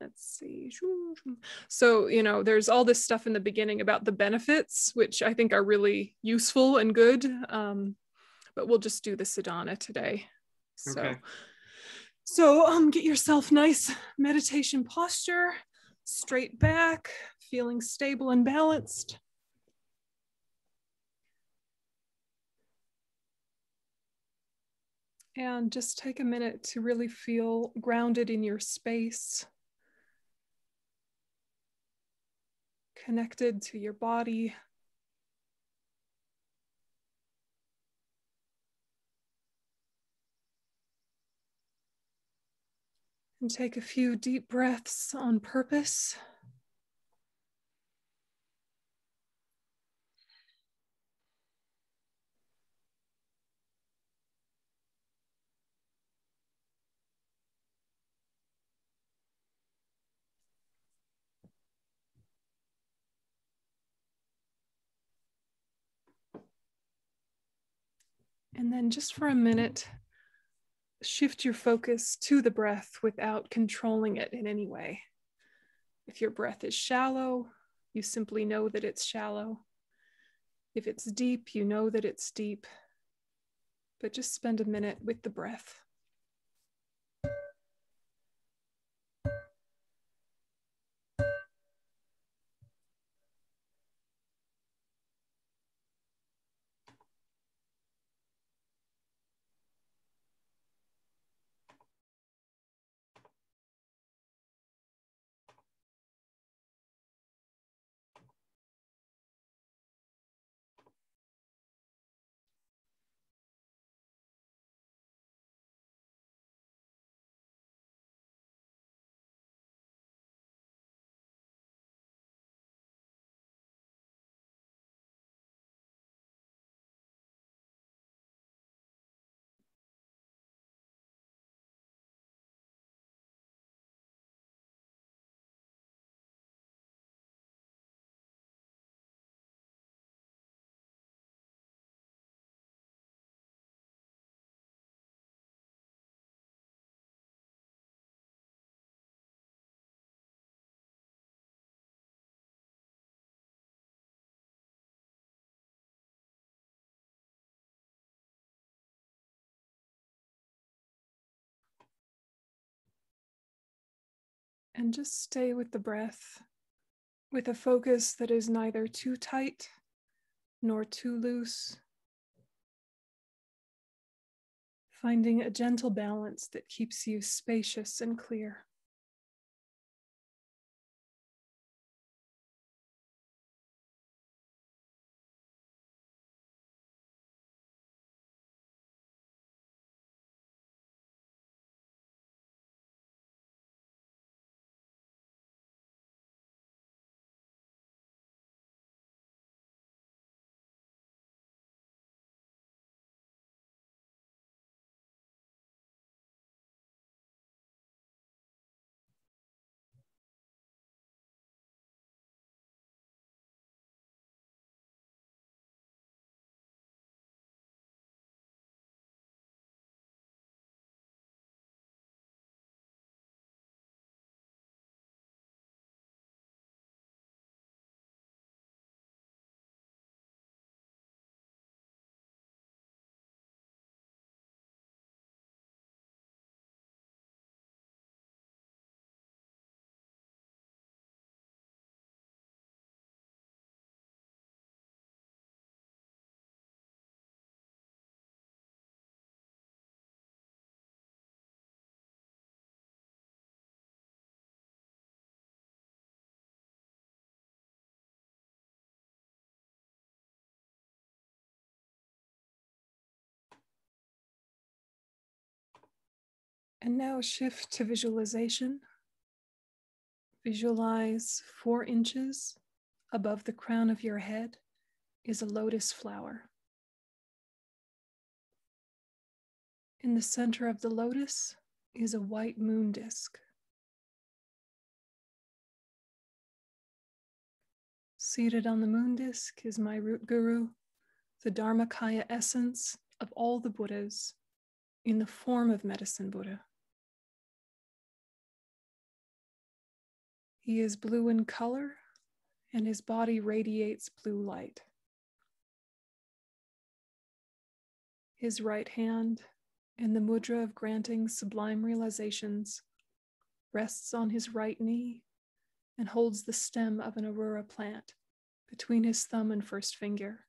let's see. So, you know, there's all this stuff in the beginning about the benefits, which I think are really useful and good. Um, but we'll just do the sadhana today. So, okay. so um, get yourself nice meditation posture, straight back, feeling stable and balanced. And just take a minute to really feel grounded in your space, connected to your body. And take a few deep breaths on purpose. And then just for a minute, shift your focus to the breath without controlling it in any way. If your breath is shallow, you simply know that it's shallow. If it's deep, you know that it's deep. But just spend a minute with the breath. And just stay with the breath with a focus that is neither too tight nor too loose. Finding a gentle balance that keeps you spacious and clear. And now shift to visualization. Visualize four inches above the crown of your head is a lotus flower. In the center of the lotus is a white moon disk. Seated on the moon disk is my root guru, the Dharmakaya essence of all the Buddhas in the form of medicine Buddha. He is blue in color, and his body radiates blue light. His right hand, in the mudra of granting sublime realizations, rests on his right knee and holds the stem of an arura plant between his thumb and first finger.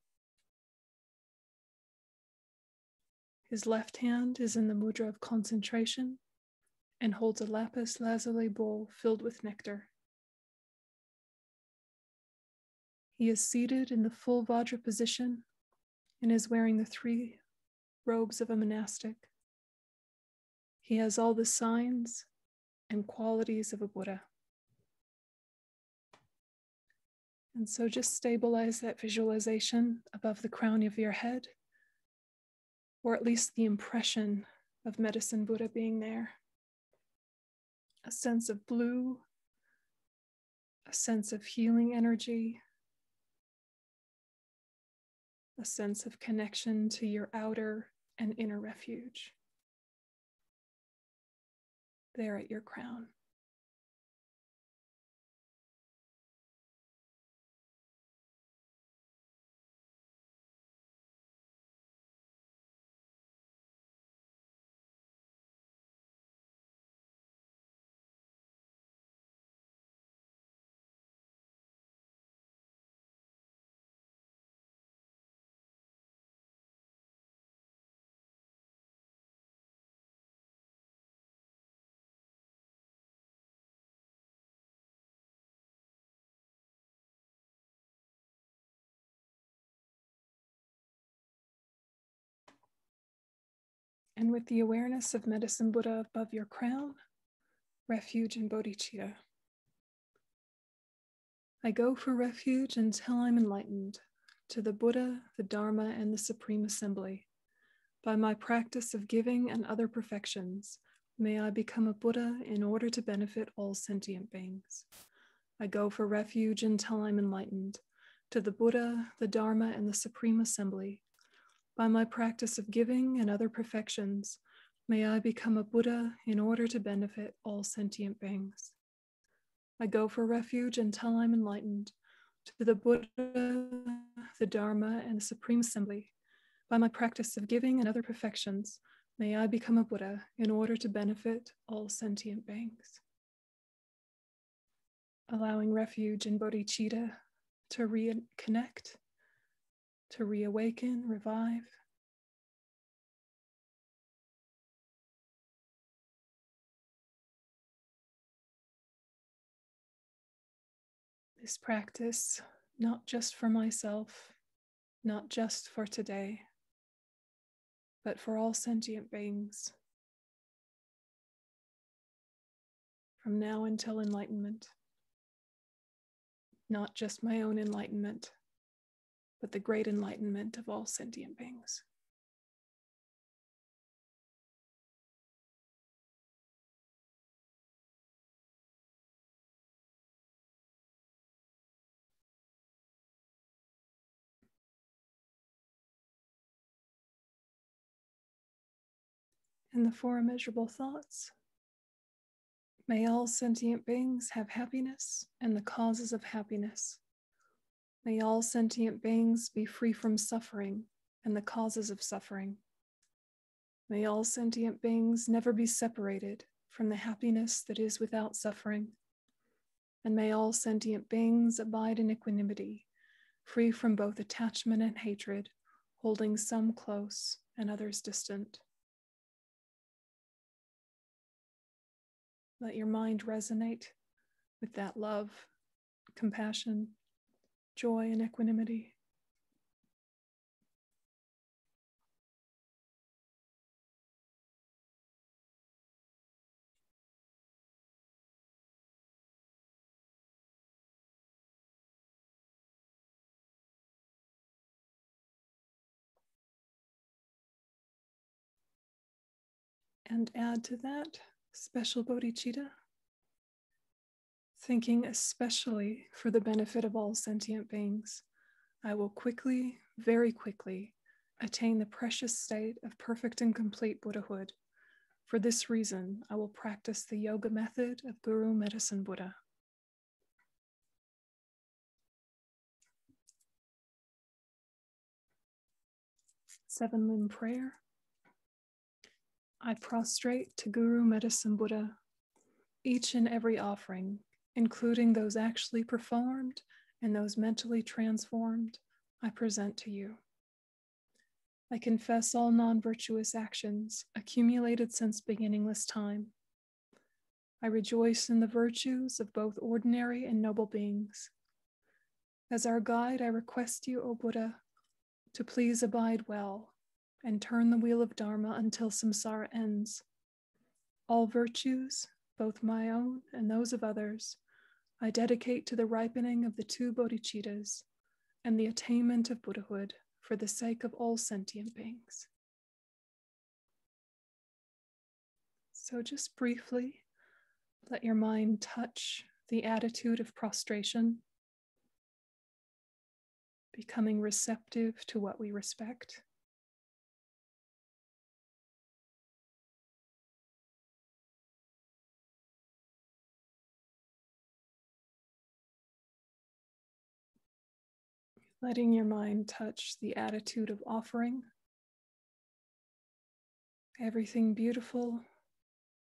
His left hand is in the mudra of concentration and holds a lapis lazuli bowl filled with nectar. He is seated in the full Vajra position and is wearing the three robes of a monastic. He has all the signs and qualities of a Buddha. And so just stabilize that visualization above the crown of your head, or at least the impression of medicine Buddha being there. A sense of blue, a sense of healing energy, a sense of connection to your outer and inner refuge. There at your crown. And with the awareness of medicine Buddha above your crown, refuge in bodhicitta. I go for refuge until I'm enlightened to the Buddha, the Dharma, and the Supreme Assembly. By my practice of giving and other perfections, may I become a Buddha in order to benefit all sentient beings. I go for refuge until I'm enlightened to the Buddha, the Dharma, and the Supreme Assembly. By my practice of giving and other perfections, may I become a Buddha in order to benefit all sentient beings. I go for refuge until I'm enlightened to the Buddha, the Dharma, and the Supreme Assembly. By my practice of giving and other perfections, may I become a Buddha in order to benefit all sentient beings. Allowing refuge in bodhicitta to reconnect to reawaken, revive. This practice, not just for myself, not just for today, but for all sentient beings. From now until enlightenment, not just my own enlightenment but the great enlightenment of all sentient beings. and the four immeasurable thoughts. May all sentient beings have happiness and the causes of happiness. May all sentient beings be free from suffering and the causes of suffering. May all sentient beings never be separated from the happiness that is without suffering. And may all sentient beings abide in equanimity, free from both attachment and hatred, holding some close and others distant. Let your mind resonate with that love, compassion, joy and equanimity. And add to that special bodhicitta thinking especially for the benefit of all sentient beings, I will quickly, very quickly, attain the precious state of perfect and complete Buddhahood. For this reason, I will practice the yoga method of Guru Medicine Buddha. Seven limb prayer. I prostrate to Guru Medicine Buddha each and every offering including those actually performed and those mentally transformed, I present to you. I confess all non virtuous actions accumulated since beginningless time. I rejoice in the virtues of both ordinary and noble beings. As our guide, I request you, O Buddha, to please abide well and turn the wheel of Dharma until samsara ends. All virtues, both my own and those of others, I dedicate to the ripening of the two bodhicittas and the attainment of Buddhahood for the sake of all sentient beings. So, just briefly, let your mind touch the attitude of prostration becoming receptive to what we respect. Letting your mind touch the attitude of offering. Everything beautiful,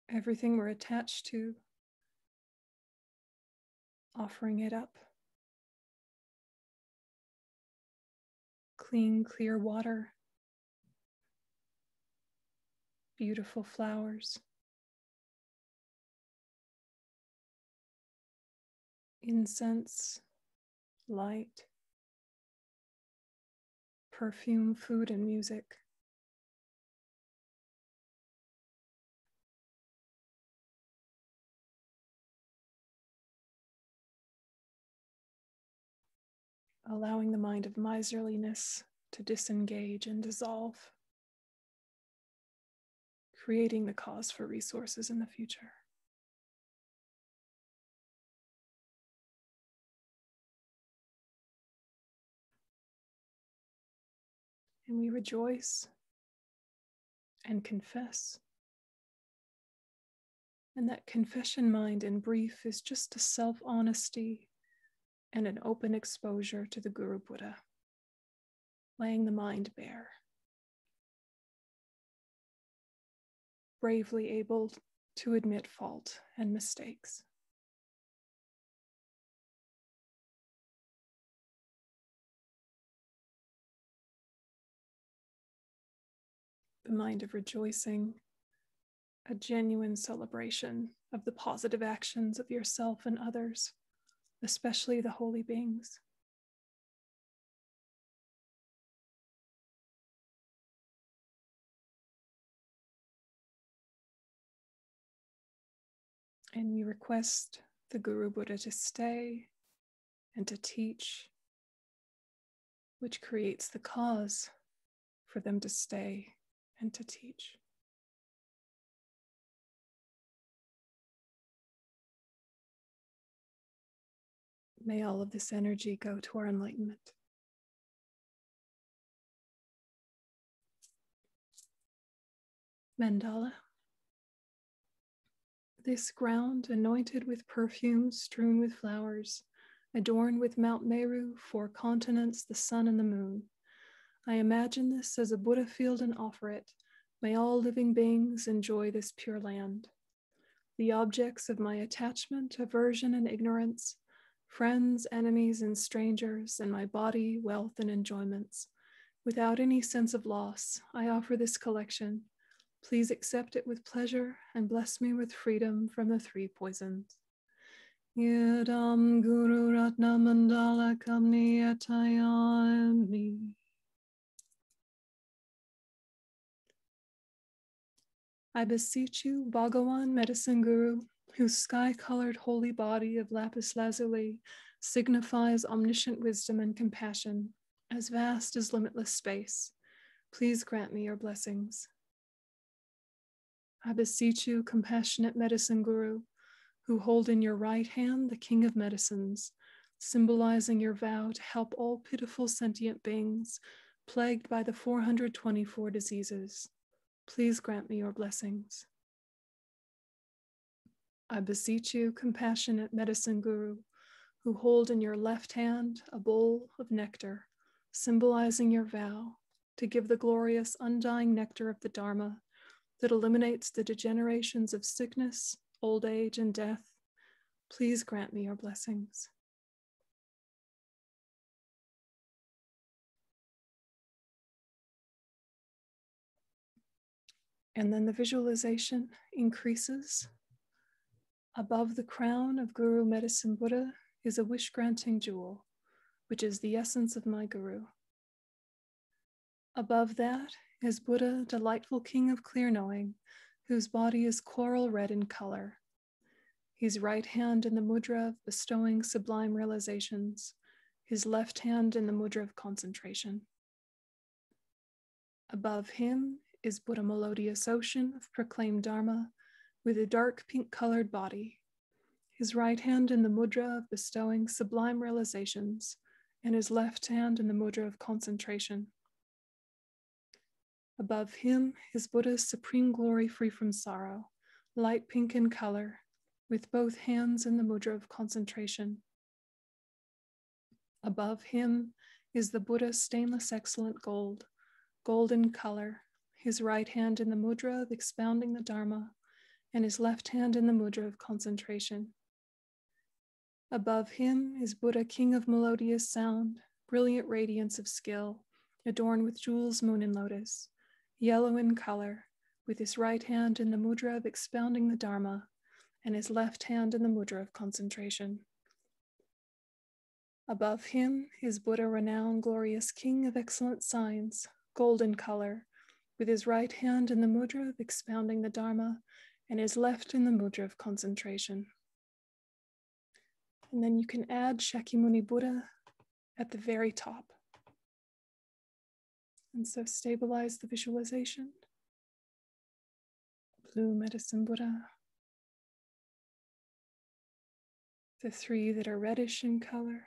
everything we're attached to, offering it up. clean, clear water, beautiful flowers, incense, light, perfume, food, and music. allowing the mind of miserliness to disengage and dissolve, creating the cause for resources in the future. And we rejoice and confess. And that confession mind in brief is just a self honesty and an open exposure to the Guru Buddha, laying the mind bare. Bravely able to admit fault and mistakes. The mind of rejoicing, a genuine celebration of the positive actions of yourself and others especially the holy beings. And we request the Guru Buddha to stay and to teach, which creates the cause for them to stay and to teach. May all of this energy go to our enlightenment. Mandala. This ground anointed with perfumes, strewn with flowers, adorned with Mount Meru, four continents, the sun and the moon. I imagine this as a Buddha field and offer it. May all living beings enjoy this pure land. The objects of my attachment, aversion, and ignorance friends, enemies, and strangers, and my body, wealth, and enjoyments. Without any sense of loss, I offer this collection. Please accept it with pleasure and bless me with freedom from the three poisons. Yidam Guru Ratna Mandala Kamniyatayami. I beseech you, Bhagawan, Medicine Guru, whose sky colored holy body of lapis lazuli signifies omniscient wisdom and compassion, as vast as limitless space. Please grant me your blessings. I beseech you, compassionate medicine guru, who hold in your right hand the king of medicines, symbolizing your vow to help all pitiful sentient beings plagued by the 424 diseases. Please grant me your blessings. I beseech you, compassionate medicine guru, who hold in your left hand a bowl of nectar, symbolizing your vow to give the glorious, undying nectar of the Dharma that eliminates the degenerations of sickness, old age, and death, please grant me your blessings. And then the visualization increases. Above the crown of Guru Medicine Buddha is a wish granting jewel, which is the essence of my Guru. Above that is Buddha, delightful king of clear knowing, whose body is coral red in color. His right hand in the mudra of bestowing sublime realizations, his left hand in the mudra of concentration. Above him is Buddha melodious ocean of proclaimed Dharma with a dark pink colored body, his right hand in the mudra of bestowing sublime realizations, and his left hand in the mudra of concentration. Above him is Buddha's supreme glory free from sorrow, light pink in color, with both hands in the mudra of concentration. Above him is the Buddha stainless excellent gold, golden color, his right hand in the mudra of expounding the Dharma, and his left hand in the mudra of concentration. Above him is Buddha, king of melodious sound, brilliant radiance of skill, adorned with jewels, moon, and lotus, yellow in color, with his right hand in the mudra of expounding the Dharma, and his left hand in the mudra of concentration. Above him is Buddha, renowned, glorious king of excellent signs, golden color, with his right hand in the mudra of expounding the Dharma and his left in the mudra of concentration. And then you can add Shakyamuni Buddha at the very top. And so stabilize the visualization. Blue medicine Buddha. The three that are reddish in color.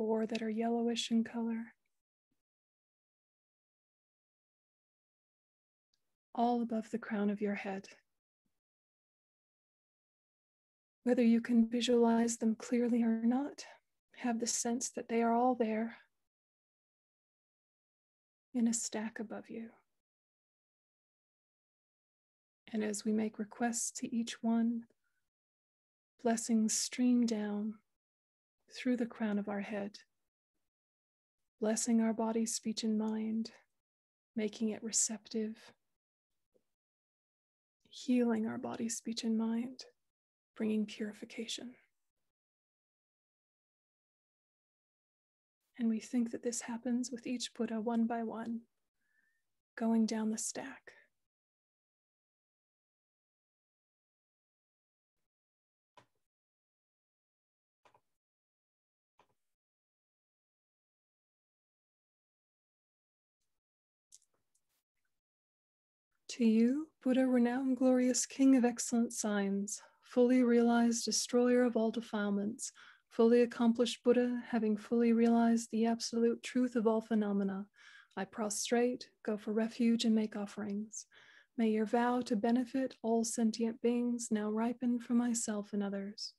Four that are yellowish in color. All above the crown of your head. Whether you can visualize them clearly or not, have the sense that they are all there in a stack above you. And as we make requests to each one, blessings stream down through the crown of our head, blessing our body, speech, and mind, making it receptive, healing our body, speech, and mind, bringing purification. And we think that this happens with each Buddha one by one, going down the stack. To you, Buddha, renowned, glorious King of excellent signs, fully realized destroyer of all defilements, fully accomplished Buddha, having fully realized the absolute truth of all phenomena, I prostrate, go for refuge, and make offerings. May your vow to benefit all sentient beings now ripen for myself and others.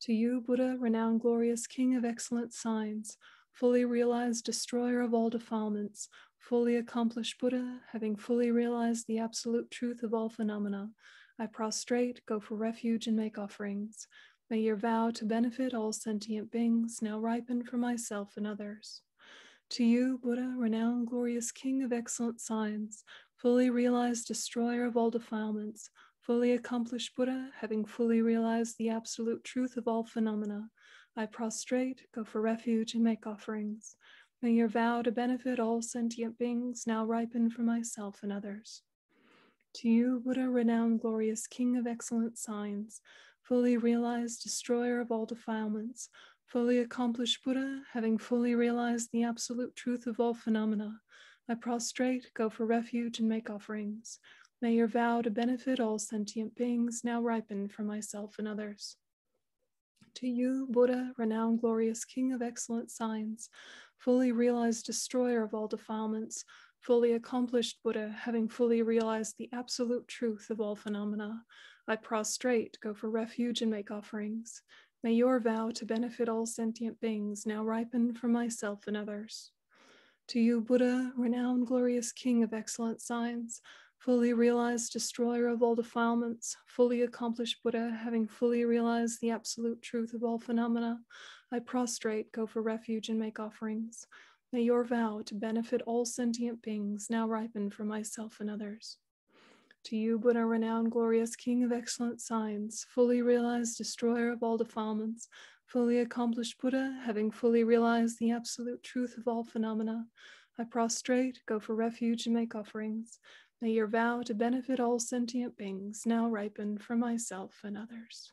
To you, Buddha, renowned, glorious King of excellent signs, fully realized destroyer of all defilements, fully accomplished Buddha, having fully realized the absolute truth of all phenomena, I prostrate, go for refuge, and make offerings. May your vow to benefit all sentient beings now ripen for myself and others. To you, Buddha, renowned, glorious King of excellent signs, fully realized destroyer of all defilements, fully accomplished Buddha, having fully realized the absolute truth of all phenomena, I prostrate, go for refuge, and make offerings. May your vow to benefit all sentient beings now ripen for myself and others. To you, Buddha, renowned, glorious King of excellent signs, fully realized, destroyer of all defilements, fully accomplished Buddha, having fully realized the absolute truth of all phenomena, I prostrate, go for refuge, and make offerings. May your vow to benefit all sentient beings now ripen for myself and others. To you, Buddha, renowned, glorious King of excellent signs, fully realized destroyer of all defilements, fully accomplished Buddha, having fully realized the absolute truth of all phenomena, I prostrate, go for refuge, and make offerings. May your vow to benefit all sentient beings now ripen for myself and others. To you, Buddha, renowned glorious King of excellent signs, fully realized destroyer of all defilements, fully accomplished Buddha, having fully realized the absolute truth of all phenomena, I prostrate, go for refuge, and make offerings. May your vow to benefit all sentient beings now ripen for myself and others. To you, Buddha, renowned, glorious King of excellent signs, fully realized destroyer of all defilements, fully accomplished Buddha, having fully realized the absolute truth of all phenomena, I prostrate, go for refuge, and make offerings. May your vow to benefit all sentient beings now ripen for myself and others.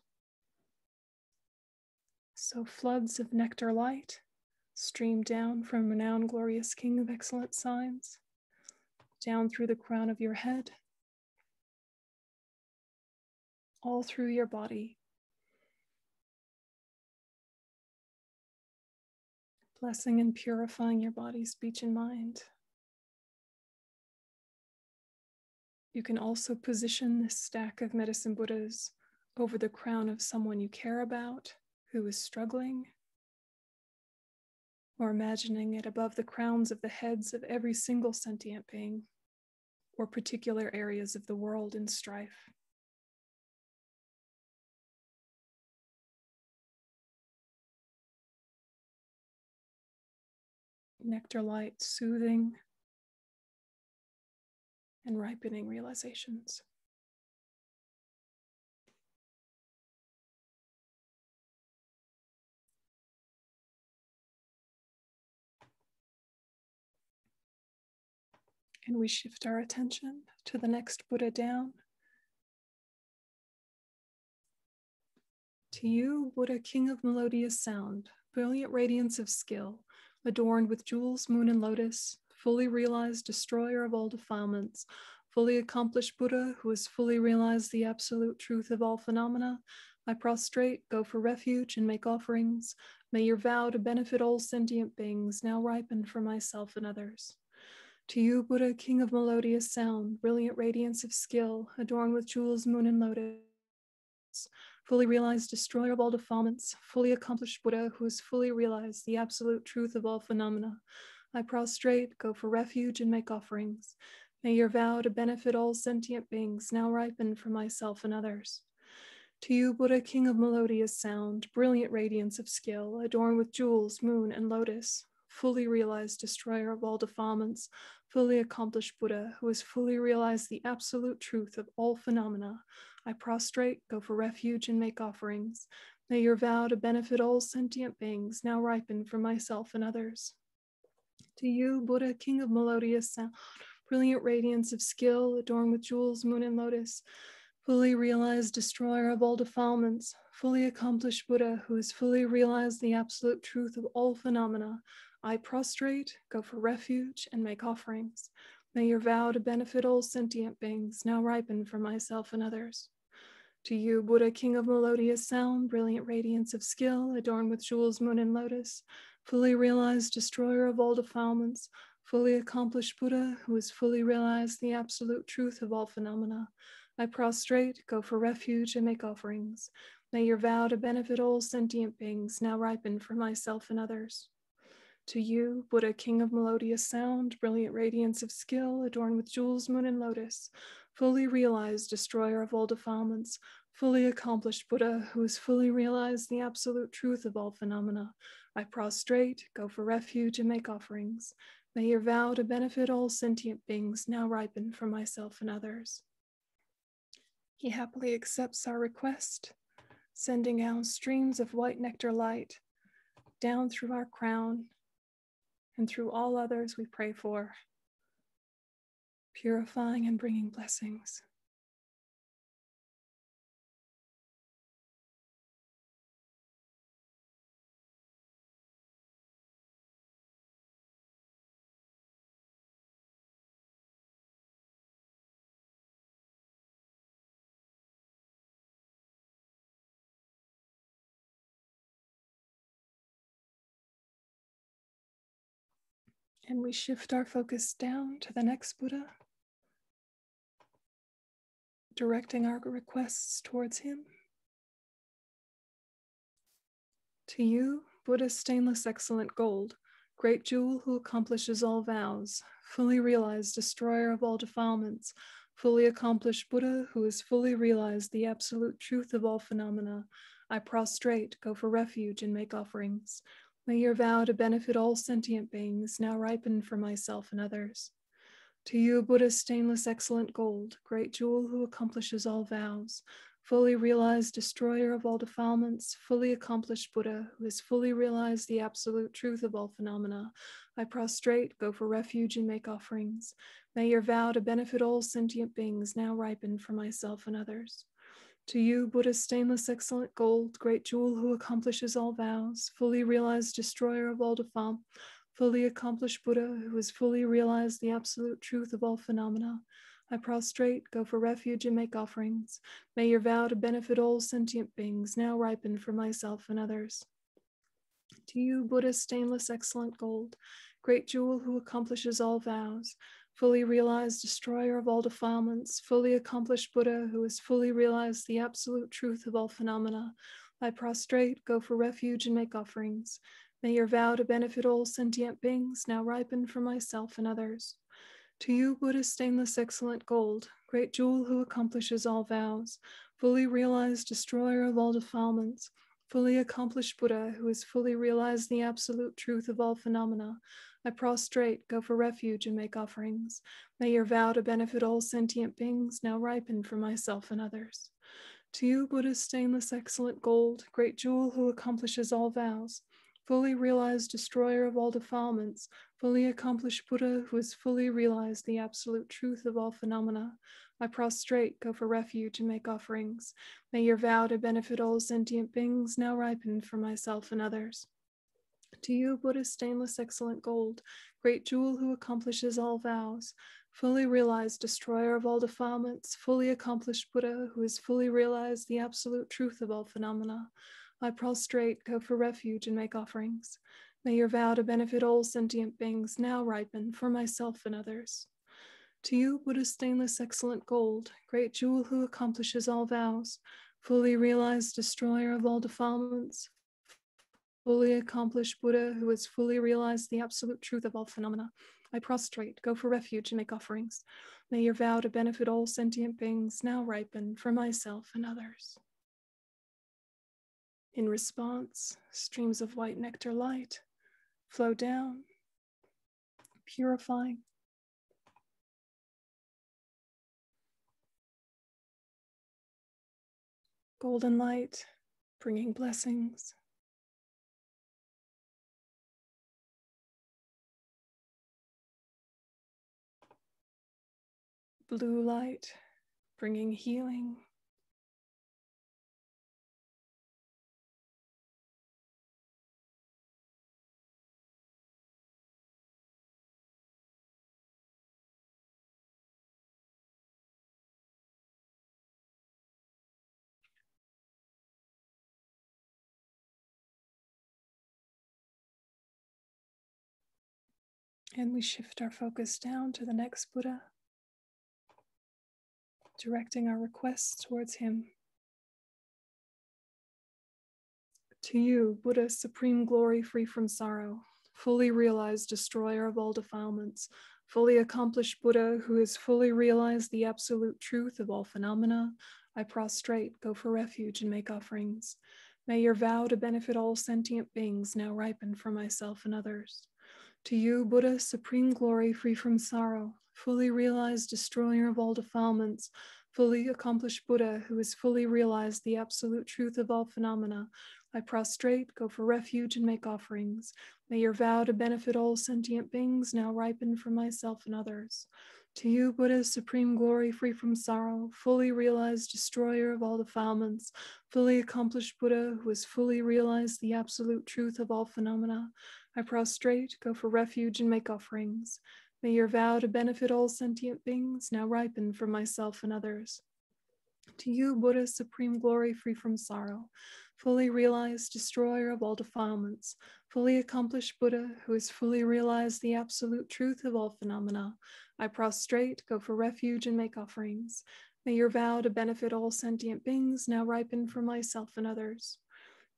So floods of nectar light stream down from renowned glorious King of excellent signs, down through the crown of your head, all through your body. Blessing and purifying your body, speech, and mind. You can also position this stack of medicine Buddhas over the crown of someone you care about who is struggling, or imagining it above the crowns of the heads of every single sentient being, or particular areas of the world in strife. nectar light, soothing and ripening realizations. And we shift our attention to the next Buddha down. To you, Buddha, King of melodious sound, brilliant radiance of skill, adorned with jewels, moon, and lotus, fully realized destroyer of all defilements, fully accomplished Buddha who has fully realized the absolute truth of all phenomena, I prostrate, go for refuge, and make offerings. May your vow to benefit all sentient beings now ripen for myself and others. To you, Buddha, King of melodious sound, brilliant radiance of skill, adorned with jewels, moon, and lotus, fully realized destroyer of all defilements, fully accomplished Buddha who has fully realized the absolute truth of all phenomena. I prostrate, go for refuge, and make offerings. May your vow to benefit all sentient beings now ripen for myself and others. To you, Buddha, King of melodious sound, brilliant radiance of skill, adorned with jewels, moon, and lotus, fully realized destroyer of all defilements, fully accomplished Buddha who has fully realized the absolute truth of all phenomena, I prostrate, go for refuge, and make offerings. May your vow to benefit all sentient beings now ripen for myself and others. To you, Buddha, King of melodious sound, brilliant radiance of skill, adorned with jewels, moon, and lotus, fully realized destroyer of all defilements, fully accomplished Buddha who has fully realized the absolute truth of all phenomena, I prostrate, go for refuge, and make offerings. May your vow to benefit all sentient beings now ripen for myself and others. To you, Buddha, King of melodious sound, brilliant radiance of skill, adorned with jewels, moon, and lotus, fully realized destroyer of all defilements, fully accomplished Buddha who has fully realized the absolute truth of all phenomena, I prostrate, go for refuge, and make offerings. May your vow to benefit all sentient beings now ripen for myself and others. To you, Buddha, king of melodious sound, brilliant radiance of skill, adorned with jewels, moon, and lotus, fully realized, destroyer of all defilements, fully accomplished Buddha, who has fully realized the absolute truth of all phenomena, I prostrate, go for refuge, and make offerings. May your vow to benefit all sentient beings now ripen for myself and others. He happily accepts our request, sending out streams of white nectar light down through our crown and through all others we pray for, purifying and bringing blessings. And we shift our focus down to the next Buddha, directing our requests towards him. To you, Buddha stainless excellent gold, great jewel who accomplishes all vows, fully realized destroyer of all defilements, fully accomplished Buddha who has fully realized the absolute truth of all phenomena, I prostrate, go for refuge, and make offerings. May your vow to benefit all sentient beings now ripen for myself and others. To you, Buddha, stainless excellent gold, great jewel who accomplishes all vows, fully realized destroyer of all defilements, fully accomplished Buddha, who has fully realized the absolute truth of all phenomena, I prostrate, go for refuge, and make offerings. May your vow to benefit all sentient beings now ripen for myself and others. To you, Buddha, stainless excellent gold, great jewel who accomplishes all vows, fully realized destroyer of all defilement, fully accomplished Buddha who has fully realized the absolute truth of all phenomena, I prostrate, go for refuge, and make offerings. May your vow to benefit all sentient beings now ripen for myself and others. To you, Buddha, stainless excellent gold, great jewel who accomplishes all vows, fully realized destroyer of all defilements, fully accomplished Buddha who has fully realized the absolute truth of all phenomena, I prostrate, go for refuge, and make offerings. May your vow to benefit all sentient beings now ripen for myself and others. To you, Buddha, stainless excellent gold, great jewel who accomplishes all vows, fully realized destroyer of all defilements, fully accomplished Buddha who has fully realized the absolute truth of all phenomena, I prostrate, go for refuge, and make offerings. May your vow to benefit all sentient beings now ripen for myself and others. To you, Buddha, stainless excellent gold, great jewel who accomplishes all vows, fully realized destroyer of all defilements, fully accomplished Buddha who has fully realized the absolute truth of all phenomena, I prostrate, go for refuge, and make offerings. May your vow to benefit all sentient beings now ripen for myself and others. To you, Buddha, stainless excellent gold, great jewel who accomplishes all vows, fully realized destroyer of all defilements, fully accomplished Buddha who has fully realized the absolute truth of all phenomena, I prostrate, go for refuge, and make offerings. May your vow to benefit all sentient beings now ripen for myself and others. To you, Buddha, stainless excellent gold, great jewel who accomplishes all vows, fully realized destroyer of all defilements, fully accomplished Buddha who has fully realized the absolute truth of all phenomena. I prostrate, go for refuge, and make offerings. May your vow to benefit all sentient beings now ripen for myself and others. In response, streams of white nectar light flow down, purifying. Golden light bringing blessings blue light, bringing healing. And we shift our focus down to the next Buddha directing our requests towards Him. To you, Buddha, supreme glory free from sorrow, fully realized destroyer of all defilements, fully accomplished Buddha who has fully realized the absolute truth of all phenomena, I prostrate, go for refuge, and make offerings. May your vow to benefit all sentient beings now ripen for myself and others. To you, Buddha, supreme glory free from sorrow, fully realized destroyer of all defilements, fully accomplished Buddha who has fully realized the absolute truth of all phenomena, I prostrate, go for refuge, and make offerings. May your vow to benefit all sentient beings now ripen for myself and others. To you, Buddha, supreme glory, free from sorrow, fully realized destroyer of all defilements, fully accomplished Buddha who has fully realized the absolute truth of all phenomena, I prostrate, go for refuge, and make offerings. May your vow to benefit all sentient beings now ripen for myself and others. To you, Buddha, supreme glory, free from sorrow, fully realized, destroyer of all defilements, fully accomplished Buddha, who has fully realized the absolute truth of all phenomena, I prostrate, go for refuge, and make offerings. May your vow to benefit all sentient beings now ripen for myself and others.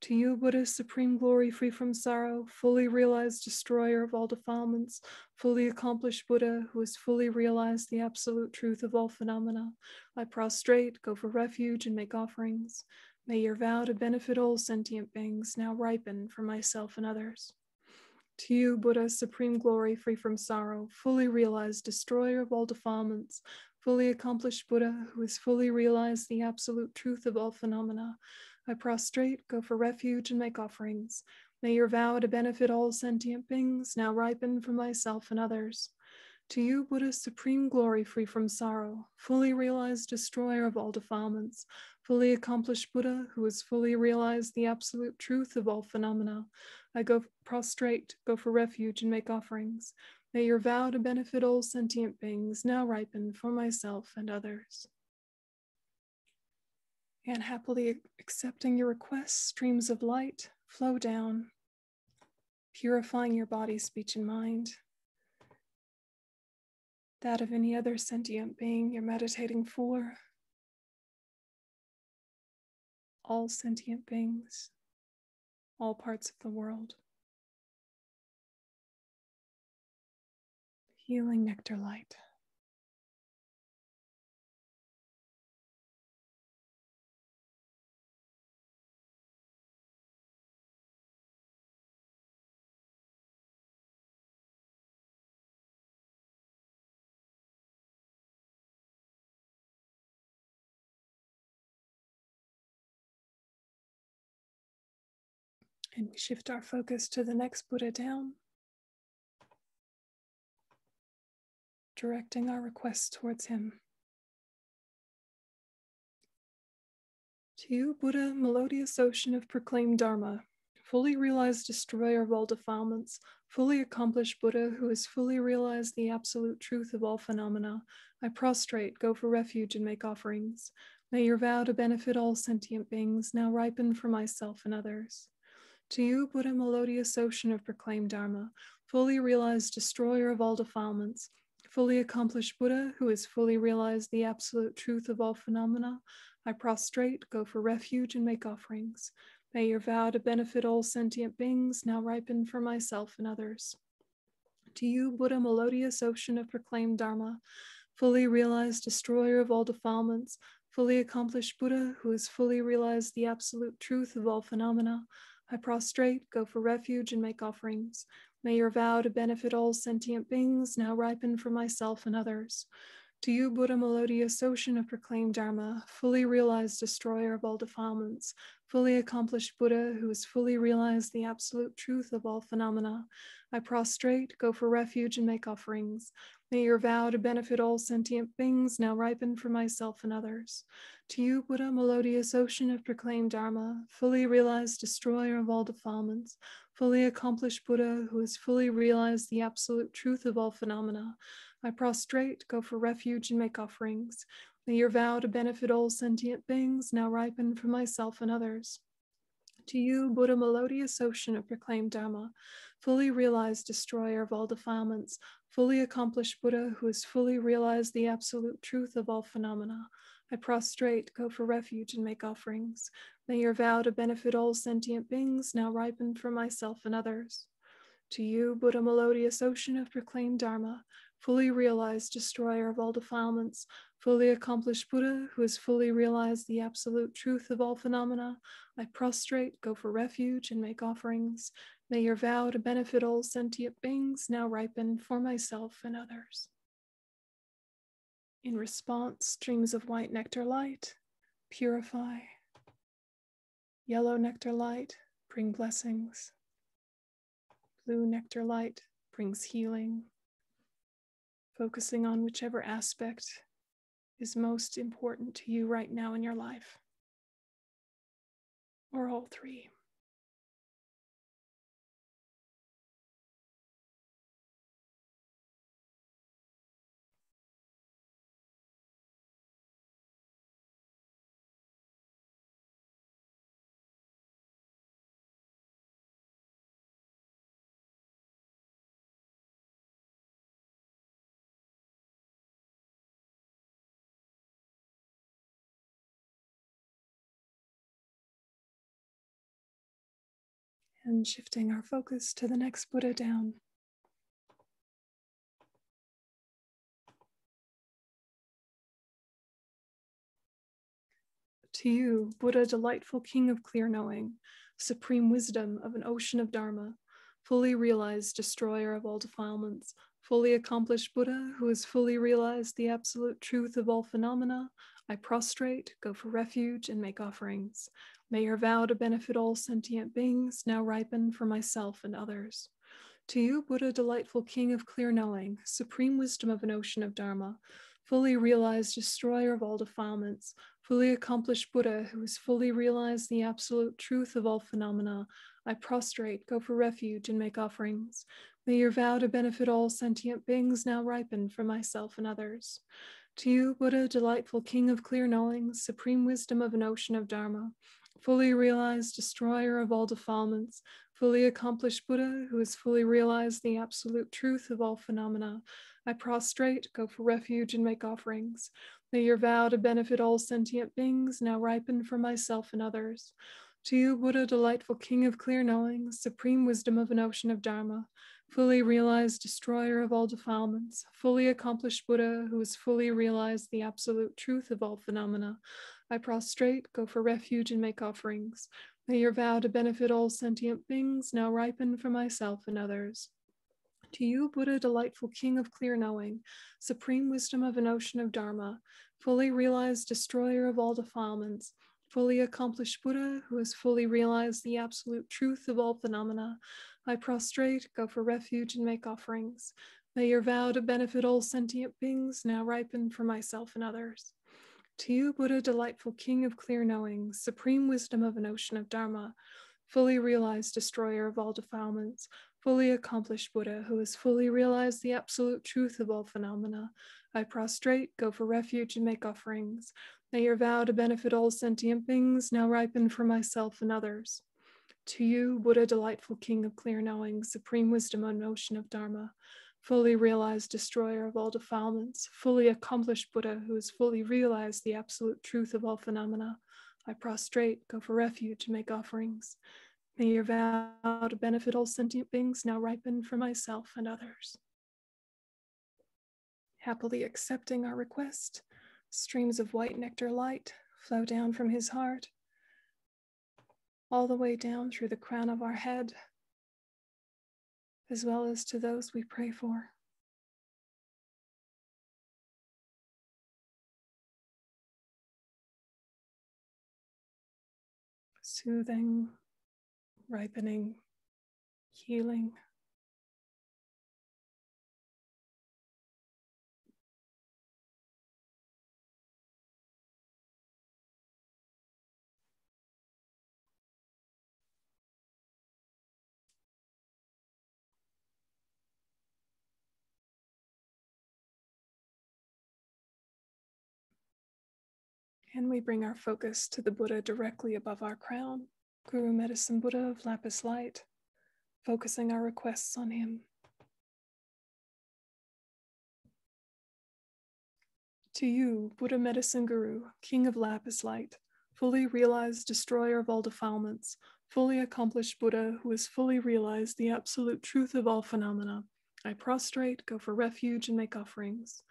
To you, Buddha, supreme glory, free from sorrow, fully realized destroyer of all defilements, fully accomplished Buddha, who has fully realized the absolute truth of all phenomena, I prostrate, go for refuge, and make offerings. May your vow to benefit all sentient beings now ripen for myself and others. To you, Buddha, supreme glory, free from sorrow, fully realized destroyer of all defilements, fully accomplished Buddha, who has fully realized the absolute truth of all phenomena, I prostrate, go for refuge, and make offerings. May your vow to benefit all sentient beings now ripen for myself and others. To you, Buddha, supreme glory, free from sorrow, fully realized destroyer of all defilements, fully accomplished Buddha, who has fully realized the absolute truth of all phenomena, I go prostrate, go for refuge, and make offerings. May your vow to benefit all sentient beings now ripen for myself and others and happily accepting your requests, streams of light flow down, purifying your body, speech, and mind. That of any other sentient being you're meditating for. All sentient beings, all parts of the world. Healing nectar light. And we shift our focus to the next Buddha down, directing our requests towards him. To you, Buddha, melodious ocean of proclaimed Dharma, fully realized destroyer of all defilements, fully accomplished Buddha who has fully realized the absolute truth of all phenomena, I prostrate, go for refuge, and make offerings. May your vow to benefit all sentient beings now ripen for myself and others. To you, Buddha, melodious ocean of proclaimed Dharma, fully realized destroyer of all defilements, fully accomplished Buddha who has fully realized the absolute truth of all phenomena, I prostrate, go for refuge, and make offerings. May your vow to benefit all sentient beings now ripen for myself and others. To you, Buddha, melodious ocean of proclaimed Dharma, fully realized destroyer of all defilements, fully accomplished Buddha who has fully realized the absolute truth of all phenomena, I prostrate, go for refuge, and make offerings. May your vow to benefit all sentient beings now ripen for myself and others. To you, Buddha, melodious ocean of proclaimed Dharma, fully realized destroyer of all defilements, fully accomplished Buddha who has fully realized the absolute truth of all phenomena, I prostrate, go for refuge, and make offerings. May your vow to benefit all sentient beings now ripen for myself and others. To you, Buddha, melodious ocean of proclaimed Dharma, fully realized destroyer of all defilements, fully accomplished Buddha who has fully realized the absolute truth of all phenomena, I prostrate, go for refuge, and make offerings. May your vow to benefit all sentient beings now ripen for myself and others. To you, Buddha, melodious ocean of proclaimed Dharma, fully realized destroyer of all defilements, fully accomplished Buddha who has fully realized the absolute truth of all phenomena. I prostrate, go for refuge, and make offerings. May your vow to benefit all sentient beings now ripen for myself and others. To you, Buddha, melodious ocean of proclaimed Dharma, fully realized destroyer of all defilements, fully accomplished Buddha who has fully realized the absolute truth of all phenomena, I prostrate, go for refuge, and make offerings. May your vow to benefit all sentient beings now ripen for myself and others. In response, streams of white nectar light purify. Yellow nectar light bring blessings. Blue nectar light brings healing. Focusing on whichever aspect is most important to you right now in your life, or all three. And shifting our focus to the next Buddha down. To you, Buddha, delightful King of clear knowing, supreme wisdom of an ocean of Dharma, fully realized destroyer of all defilements, fully accomplished Buddha who has fully realized the absolute truth of all phenomena, I prostrate, go for refuge, and make offerings. May your vow to benefit all sentient beings now ripen for myself and others. To you, Buddha, delightful King of clear knowing, supreme wisdom of an ocean of Dharma, fully realized destroyer of all defilements, fully accomplished Buddha who has fully realized the absolute truth of all phenomena, I prostrate, go for refuge, and make offerings. May your vow to benefit all sentient beings now ripen for myself and others. To you, Buddha, delightful King of clear knowing, supreme wisdom of an ocean of Dharma, fully realized destroyer of all defilements, fully accomplished Buddha who has fully realized the absolute truth of all phenomena, I prostrate, go for refuge, and make offerings. May your vow to benefit all sentient beings now ripen for myself and others. To you, Buddha, delightful King of clear knowing, supreme wisdom of an ocean of Dharma, fully realized destroyer of all defilements, fully accomplished Buddha who has fully realized the absolute truth of all phenomena, I prostrate, go for refuge, and make offerings. May your vow to benefit all sentient beings now ripen for myself and others. To you, Buddha, delightful King of clear knowing, supreme wisdom of an ocean of Dharma, fully realized destroyer of all defilements, fully accomplished Buddha who has fully realized the absolute truth of all phenomena, I prostrate, go for refuge, and make offerings. May your vow to benefit all sentient beings now ripen for myself and others. To you, Buddha, delightful King of clear knowing, supreme wisdom of an ocean of Dharma, fully realized destroyer of all defilements, fully accomplished Buddha who has fully realized the absolute truth of all phenomena, I prostrate, go for refuge, and make offerings. May your vow to benefit all sentient beings now ripen for myself and others. To you, Buddha, delightful King of clear knowing, supreme wisdom on ocean of Dharma, fully realized destroyer of all defilements, fully accomplished Buddha who has fully realized the absolute truth of all phenomena, I prostrate, go for refuge, and make offerings. May your vow to benefit all sentient beings now ripen for myself and others. Happily accepting our request, Streams of white nectar light flow down from his heart, all the way down through the crown of our head, as well as to those we pray for. Soothing, ripening, healing. And we bring our focus to the Buddha directly above our crown, Guru Medicine Buddha of Lapis Light, focusing our requests on him. To you, Buddha Medicine Guru, King of Lapis Light, fully realized destroyer of all defilements, fully accomplished Buddha who has fully realized the absolute truth of all phenomena, I prostrate, go for refuge, and make offerings.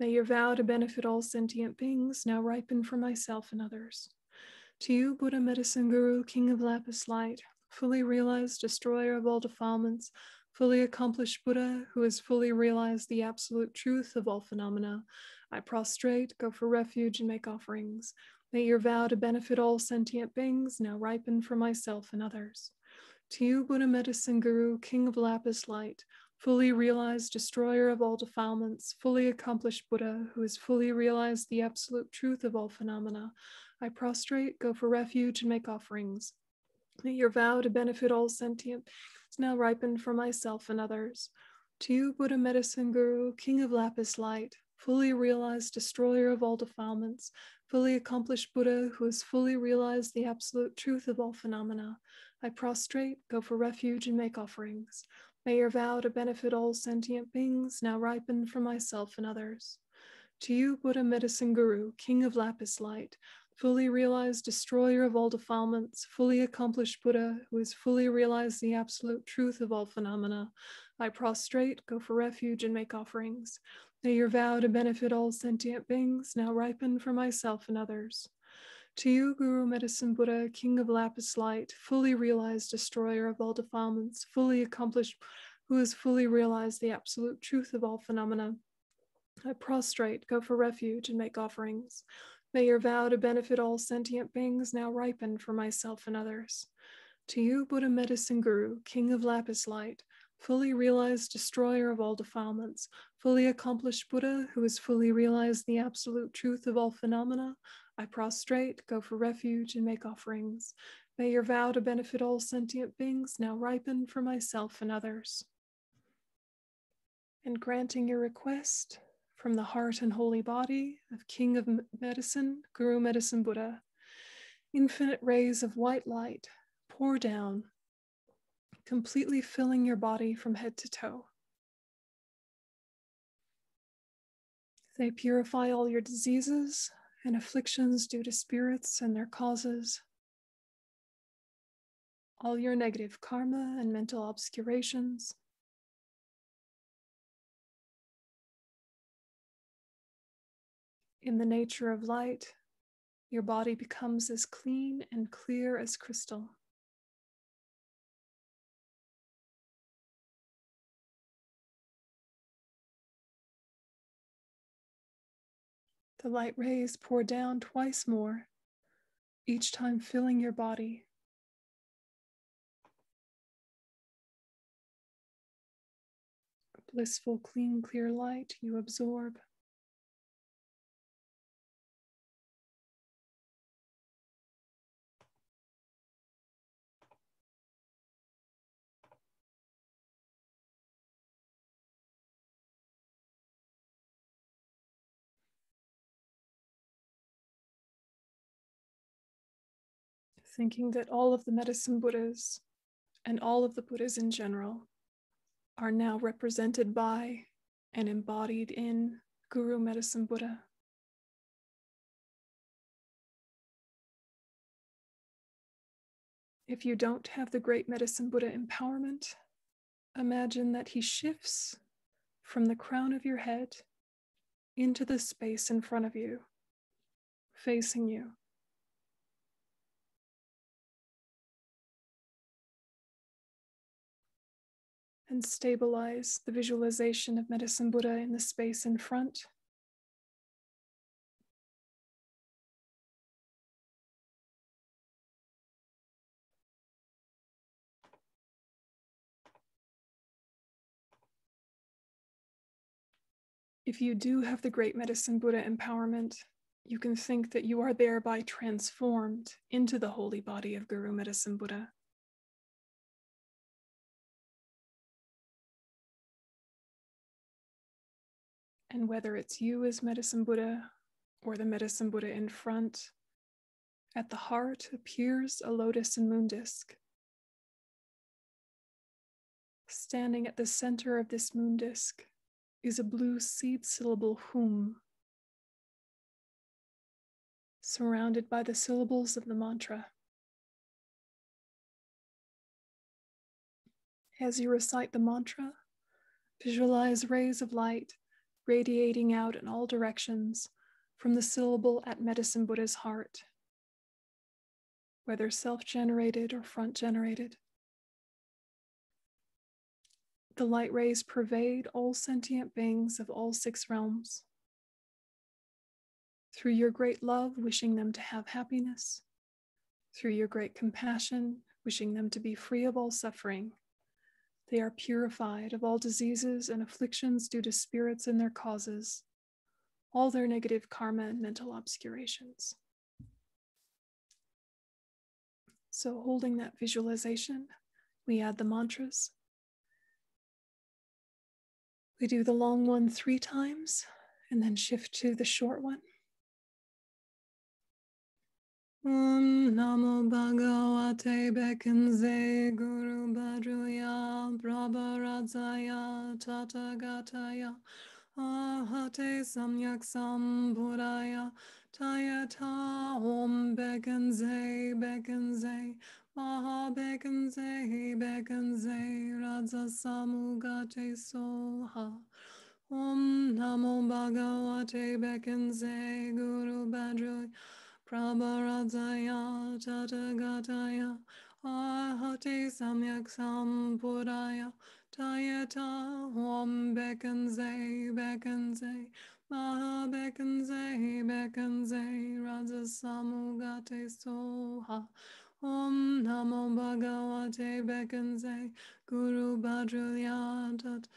May your vow to benefit all sentient beings now ripen for myself and others. To you, Buddha Medicine Guru, King of Lapis Light, fully realized destroyer of all defilements, fully accomplished Buddha who has fully realized the absolute truth of all phenomena, I prostrate, go for refuge, and make offerings. May your vow to benefit all sentient beings now ripen for myself and others. To you, Buddha Medicine Guru, King of Lapis Light, fully realized destroyer of all defilements, fully accomplished Buddha who has fully realized the absolute truth of all phenomena, I prostrate, go for refuge, and make offerings. May your vow to benefit all sentient is now ripened for myself and others. To you, Buddha Medicine Guru, King of Lapis Light, fully realized destroyer of all defilements, fully accomplished Buddha who has fully realized the absolute truth of all phenomena, I prostrate, go for refuge, and make offerings. May your vow to benefit all sentient beings now ripen for myself and others. To you, Buddha Medicine Guru, King of Lapis Light, fully realized destroyer of all defilements, fully accomplished Buddha, who has fully realized the absolute truth of all phenomena, I prostrate, go for refuge, and make offerings. May your vow to benefit all sentient beings now ripen for myself and others. To you, Guru Medicine Buddha, King of Lapis Light, fully realized destroyer of all defilements, fully accomplished, who has fully realized the absolute truth of all phenomena, I prostrate, go for refuge, and make offerings. May your vow to benefit all sentient beings now ripen for myself and others. To you, Buddha Medicine Guru, King of Lapis Light, fully realized destroyer of all defilements, fully accomplished Buddha who has fully realized the absolute truth of all phenomena, I prostrate, go for refuge, and make offerings. May your vow to benefit all sentient beings now ripen for myself and others. And granting your request, from the heart and holy body of King of Medicine, Guru Medicine Buddha. Infinite rays of white light pour down, completely filling your body from head to toe. They purify all your diseases and afflictions due to spirits and their causes, all your negative karma and mental obscurations In the nature of light, your body becomes as clean and clear as crystal. The light rays pour down twice more, each time filling your body. Blissful, clean, clear light you absorb. Thinking that all of the medicine Buddhas and all of the Buddhas in general are now represented by and embodied in Guru Medicine Buddha. If you don't have the great Medicine Buddha empowerment, imagine that he shifts from the crown of your head into the space in front of you, facing you. And stabilize the visualization of Medicine Buddha in the space in front. If you do have the great Medicine Buddha empowerment, you can think that you are thereby transformed into the holy body of Guru Medicine Buddha. And whether it's you as Medicine Buddha or the Medicine Buddha in front, at the heart appears a lotus and moon disk. Standing at the center of this moon disk is a blue seed syllable hum, surrounded by the syllables of the mantra. As you recite the mantra, visualize rays of light radiating out in all directions from the syllable at Medicine Buddha's heart, whether self generated or front generated. The light rays pervade all sentient beings of all six realms. Through your great love, wishing them to have happiness. Through your great compassion, wishing them to be free of all suffering they are purified of all diseases and afflictions due to spirits and their causes, all their negative karma and mental obscurations. So, holding that visualization, we add the mantras. We do the long one three times and then shift to the short one. Om Namo Bhagavate Bekanze Guru Bhadruya Prabharadzaya Tatagataya Ahate Samyak Sambuddhaya Tayata Om Bekanze Bekanze Maha Bekanze Bekanze Raja Samugate Soha Om Namo Bhagavate Bekanze Guru Badru Prabharadaya Tatagataya Ahate Samyak Sampuraya Tayata Om Bekanze Bekanze Maha Bekanze Bekanze Raja Samugate Soha Om Namo Bhagavate Bekanze Guru Bhadruya Tat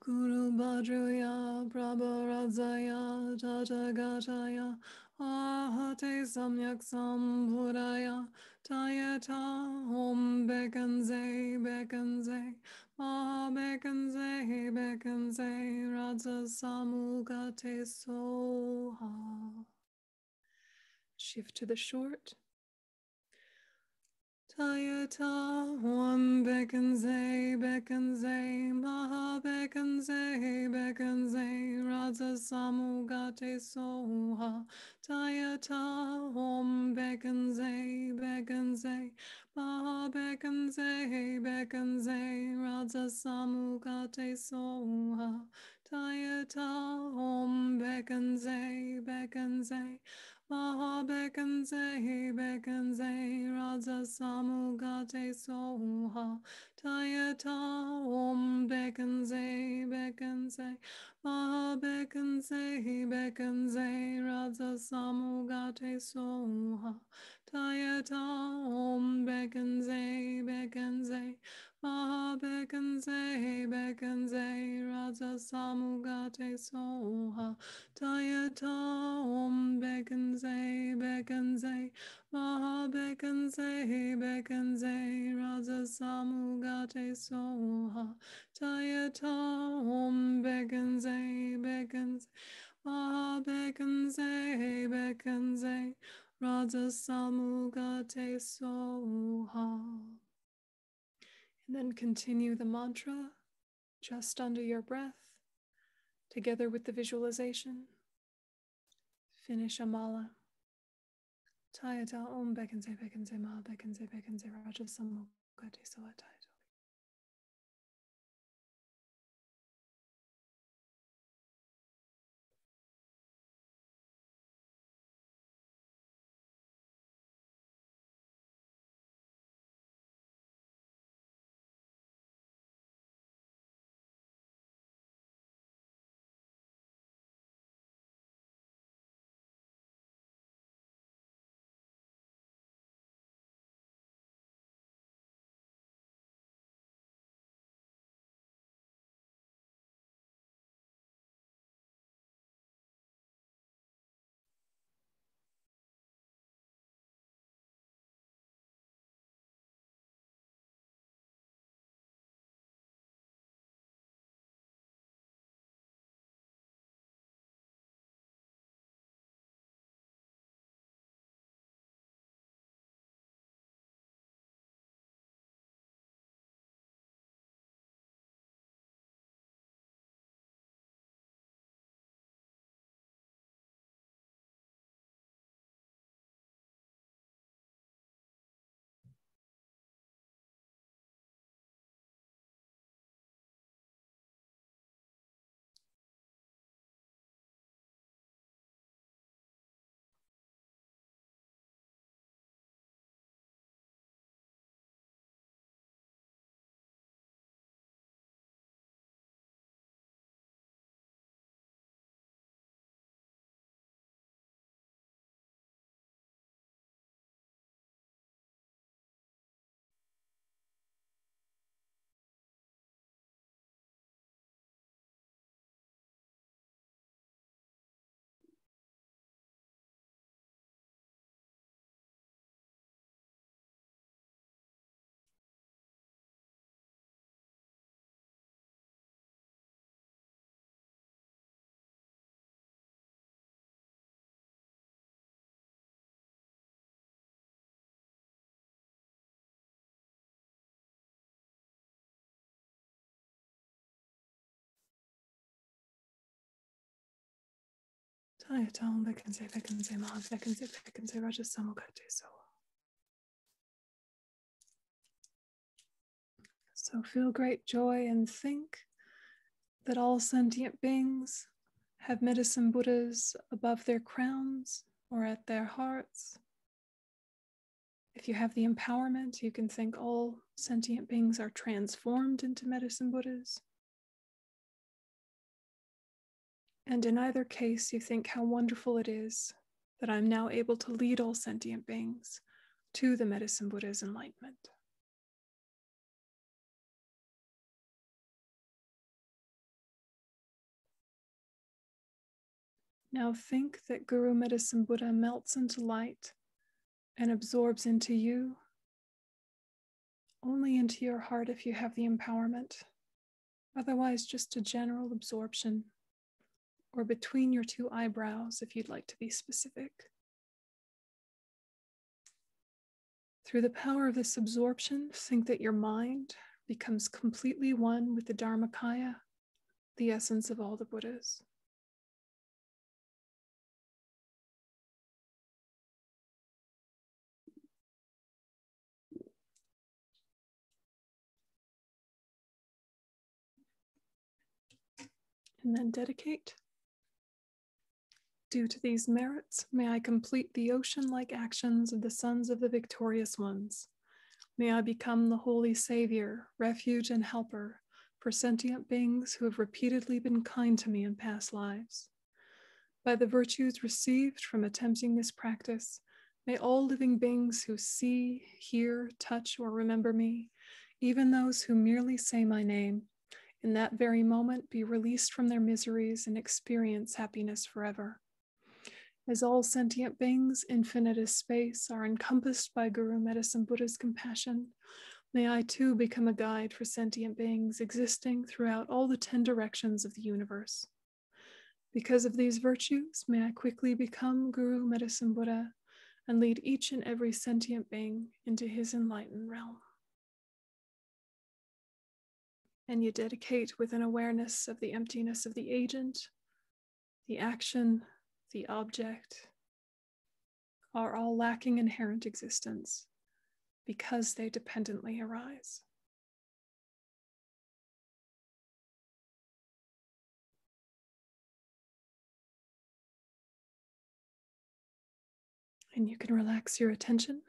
Guru Bhadruya Prabharazaya Tatagataya Ahate Samyak Sambhuraya Tayata Om Bekanze Bekanze Maha Bekanze Bekanze Raja Samugate Soha Shift to the short. Tayata Om Bekanze Bekanze Maha Bekanze Bekanze Raja Samugate Soha Tayata Om Bekanze Bekanze Maha Bekanze Bekanze Raja Samugate Soha Tayata Om Bekanze Bekanze Maha Bekanze Bekanze Raja Samugate Soha Tayata Om Bekanze Bekanze Maha Bekanze Bekanze Raja Samugate Soha Tayata Om Bekanze Bekanze Maha Bekanze Raja Samugate Soha Tayata Om Bekanze Bekanze Maha Bekanze Raja Samugate Soha Tayata Om Bekanze Bekanze Maha Bekanze Raja Samugate Soha And then continue the mantra just under your breath, together with the visualization. Finish a mala. Tayata Om Bekanze Bekanze Maha Bekanze Bekanze Raja Samugate Ayatam Bekanse Bekanse Maha Bekanse Bekanse Raja Samukate So. So feel great joy and think that all sentient beings have medicine Buddhas above their crowns or at their hearts. If you have the empowerment, you can think all sentient beings are transformed into medicine Buddhas. And in either case, you think how wonderful it is that I'm now able to lead all sentient beings to the medicine Buddha's enlightenment. Now think that Guru Medicine Buddha melts into light and absorbs into you, only into your heart if you have the empowerment, otherwise, just a general absorption, or between your two eyebrows if you'd like to be specific. Through the power of this absorption, think that your mind becomes completely one with the Dharmakaya, the essence of all the Buddhas. and then dedicate. Due to these merits, may I complete the ocean like actions of the sons of the victorious ones. May I become the holy savior, refuge, and helper for sentient beings who have repeatedly been kind to me in past lives. By the virtues received from attempting this practice, may all living beings who see, hear, touch, or remember me, even those who merely say my name, in that very moment be released from their miseries and experience happiness forever. As all sentient beings, infinite as space, are encompassed by Guru Medicine Buddha's compassion, may I too become a guide for sentient beings existing throughout all the 10 directions of the universe. Because of these virtues, may I quickly become Guru Medicine Buddha and lead each and every sentient being into his enlightened realm and you dedicate with an awareness of the emptiness of the agent, the action, the object, are all lacking inherent existence because they dependently arise. And you can relax your attention